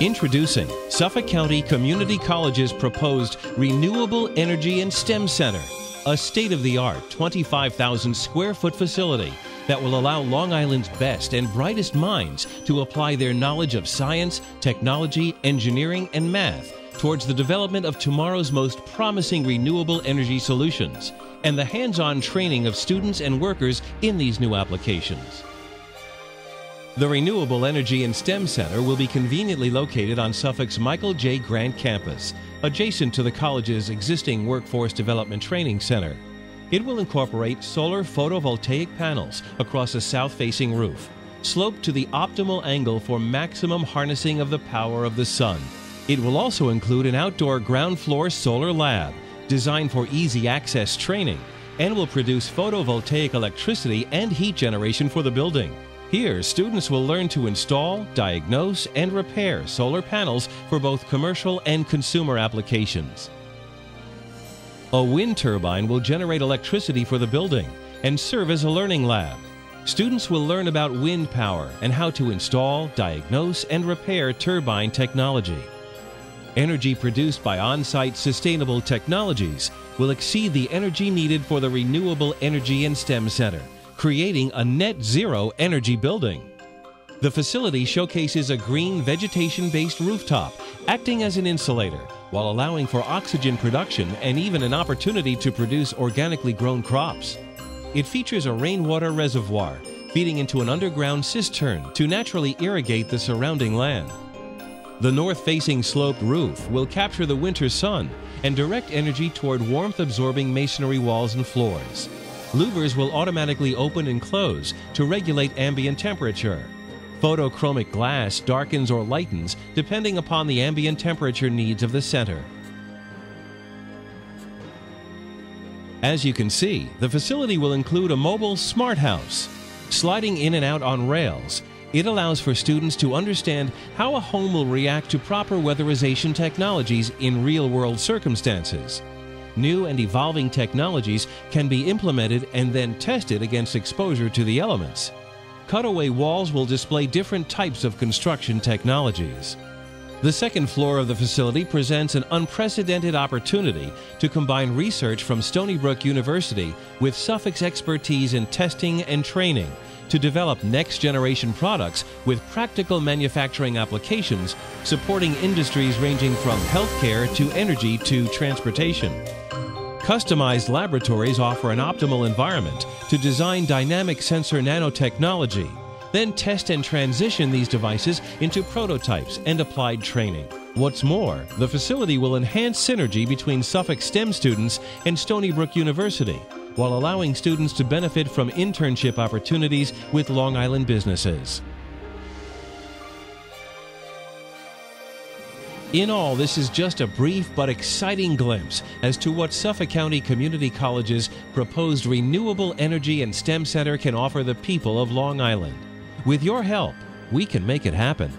Introducing Suffolk County Community College's proposed Renewable Energy and STEM Center, a state of the art 25,000 square foot facility that will allow Long Island's best and brightest minds to apply their knowledge of science, technology, engineering, and math towards the development of tomorrow's most promising renewable energy solutions and the hands on training of students and workers in these new applications. The Renewable Energy and STEM Center will be conveniently located on Suffolk's Michael J. Grant campus, adjacent to the college's existing Workforce Development Training Center. It will incorporate solar photovoltaic panels across a south facing roof, sloped to the optimal angle for maximum harnessing of the power of the sun. It will also include an outdoor ground floor solar lab designed for easy access training and will produce photovoltaic electricity and heat generation for the building. Here, students will learn to install, diagnose, and repair solar panels for both commercial and consumer applications. A wind turbine will generate electricity for the building and serve as a learning lab. Students will learn about wind power and how to install, diagnose, and repair turbine technology. Energy produced by on site sustainable technologies will exceed the energy needed for the Renewable Energy and STEM Center creating a net zero energy building. The facility showcases a green vegetation based rooftop, acting as an insulator while allowing for oxygen production and even an opportunity to produce organically grown crops. It features a rainwater reservoir feeding into an underground cistern to naturally irrigate the surrounding land. The north facing sloped roof will capture the winter sun and direct energy toward warmth absorbing masonry walls and floors louvers will automatically open and close to regulate ambient temperature. Photochromic glass darkens or lightens depending upon the ambient temperature needs of the center. As you can see, the facility will include a mobile smart house. Sliding in and out on rails, it allows for students to understand how a home will react to proper weatherization technologies in real world circumstances new and evolving technologies can be implemented and then tested against exposure to the elements. Cutaway walls will display different types of construction technologies. The second floor of the facility presents an unprecedented opportunity to combine research from Stony Brook University with Suffolk's expertise in testing and training to develop next generation products with practical manufacturing applications supporting industries ranging from healthcare to energy to transportation. Customized laboratories offer an optimal environment to design dynamic sensor nanotechnology, then test and transition these devices into prototypes and applied training. What's more, the facility will enhance synergy between Suffolk STEM students and Stony Brook University, while allowing students to benefit from internship opportunities with Long Island businesses. In all, this is just a brief but exciting glimpse as to what Suffolk County Community College's proposed Renewable Energy and STEM Center can offer the people of Long Island. With your help, we can make it happen.